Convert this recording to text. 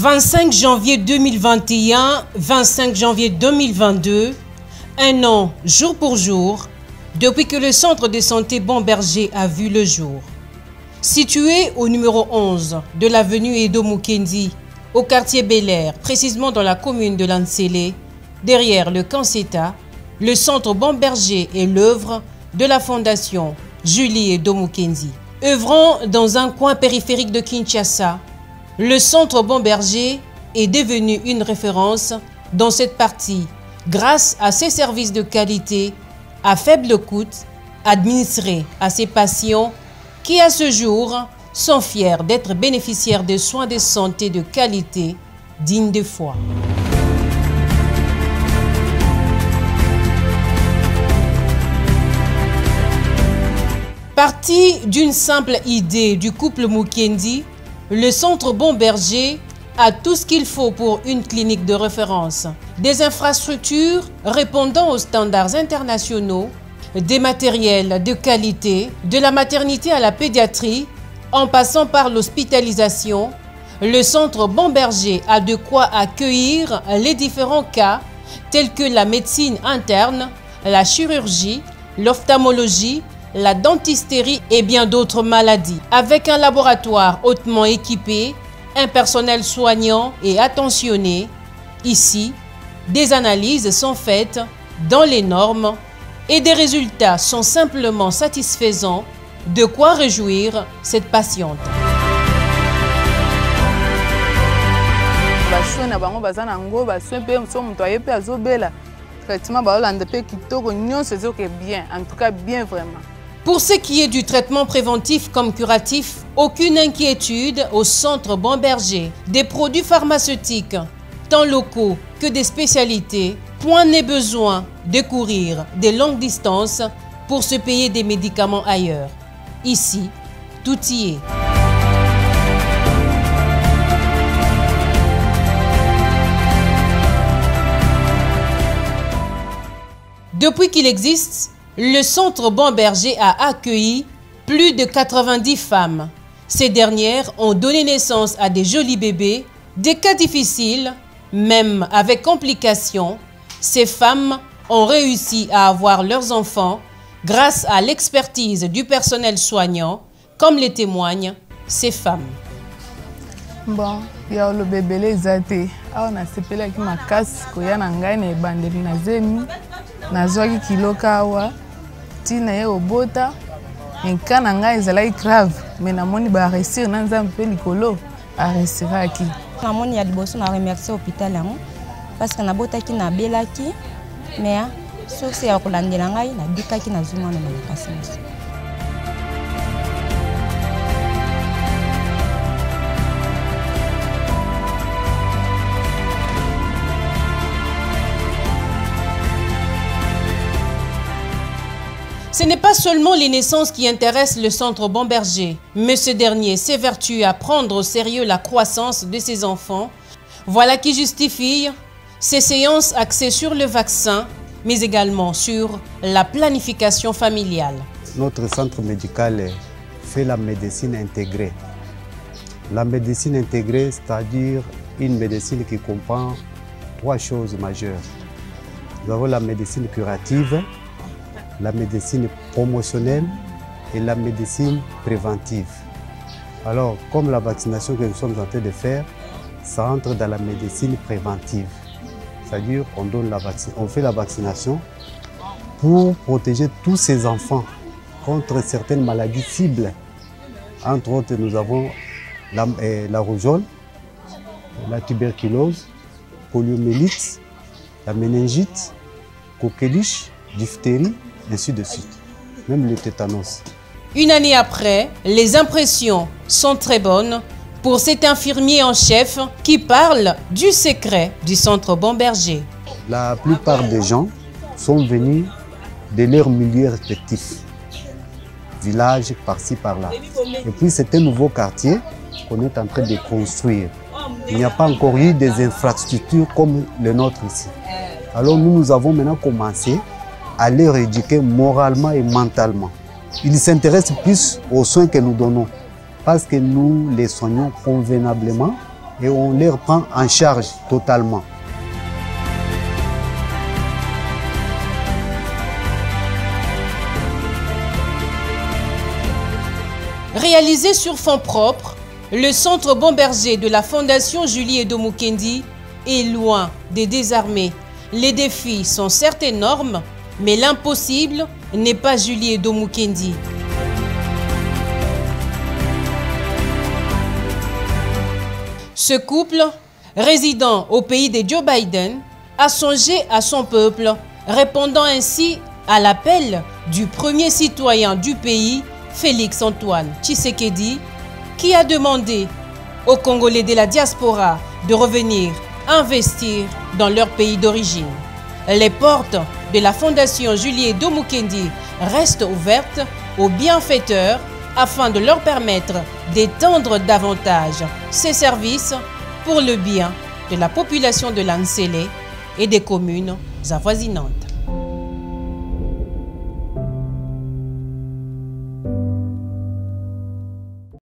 25 janvier 2021, 25 janvier 2022, un an jour pour jour depuis que le centre de santé Bon-Berger a vu le jour. Situé au numéro 11 de l'avenue Edo Mukendi, au quartier Bel Air, précisément dans la commune de Lansele, derrière le Canceta, le centre Bon-Berger est l'œuvre de la fondation Julie Edo Mukendi. Œuvrant dans un coin périphérique de Kinshasa, le centre Bon-Berger est devenu une référence dans cette partie grâce à ses services de qualité à faible coût administrés à ses patients qui à ce jour sont fiers d'être bénéficiaires de soins de santé de qualité dignes de foi. Parti d'une simple idée du couple Mukendi, le centre Bon Berger a tout ce qu'il faut pour une clinique de référence. Des infrastructures répondant aux standards internationaux, des matériels de qualité, de la maternité à la pédiatrie, en passant par l'hospitalisation, le centre Bon Berger a de quoi accueillir les différents cas tels que la médecine interne, la chirurgie, l'ophtalmologie, la dentisterie et bien d'autres maladies. Avec un laboratoire hautement équipé, un personnel soignant et attentionné, ici, des analyses sont faites dans les normes et des résultats sont simplement satisfaisants, de quoi réjouir cette patiente. en tout cas Pour ce qui est du traitement préventif comme curatif, aucune inquiétude au centre Bon-Berger. Des produits pharmaceutiques, tant locaux que des spécialités, point n'est besoin de courir des longues distances pour se payer des médicaments ailleurs. Ici, tout y est. Depuis qu'il existe, le centre Bon Berger a accueilli plus de 90 femmes. Ces dernières ont donné naissance à des jolis bébés, des cas difficiles, même avec complications. Ces femmes ont réussi à avoir leurs enfants grâce à l'expertise du personnel soignant, comme les témoignent ces femmes. bon ngai na ebandeli na zemi nazwaki kiloka awa ntina ye obota enka na ngai ezalaki grave me namoni baresir na nzambe mpe likolo aresiraki namoni ya liboso na remercie hôpital yango parce que nabotaki nabelaki mais source ya kolandela ngai nabikaki nazwi mwana na makasi mosu Ce n'est pas seulement les naissances qui intéressent le centre Bon Berger, mais ce dernier s'évertue à prendre au sérieux la croissance de ses enfants. Voilà qui justifie ces séances axées sur le vaccin, mais également sur la planification familiale. Notre centre médical fait la médecine intégrée. La médecine intégrée, c'est-à-dire une médecine qui comprend trois choses majeures. Nous avons la médecine curative, la médecine promotionnelle et la médecine préventive. Alors, comme la vaccination que nous sommes en train de faire, ça entre dans la médecine préventive. C'est-à-dire qu'on on fait la vaccination pour protéger tous ces enfants contre certaines maladies cibles. Entre autres, nous avons la, eh, la rougeole, la tuberculose, poliomyélite, la méningite, coqueluche, diphtérie, ainsi de suite. Même le tétanos. Une année après, les impressions sont très bonnes pour cet infirmier en chef qui parle du secret du centre Bon Berger. La plupart des gens sont venus de leur milieu respectif, village par-ci par-là. Et puis c'est un nouveau quartier qu'on est en train de construire. Il n'y a pas encore eu des infrastructures comme le nôtre ici. Alors nous, nous avons maintenant commencé à les éduquer moralement et mentalement. Ils s'intéressent plus aux soins que nous donnons parce que nous les soignons convenablement et on les prend en charge totalement. Réalisé sur fonds propres, le centre Bomberger de la Fondation Julie Edo Mukendi est loin des désarmés. Les défis sont certes énormes, mais l'impossible n'est pas Julie Edo Mukendi. Ce couple, résident au pays de Joe Biden, a songé à son peuple, répondant ainsi à l'appel du premier citoyen du pays, Félix Antoine Tshisekedi, qui a demandé aux Congolais de la diaspora de revenir investir dans leur pays d'origine. Les portes de la Fondation Julie Domukendi restent ouvertes aux bienfaiteurs afin de leur permettre d'étendre davantage ces services pour le bien de la population de l'Ansele et des communes avoisinantes.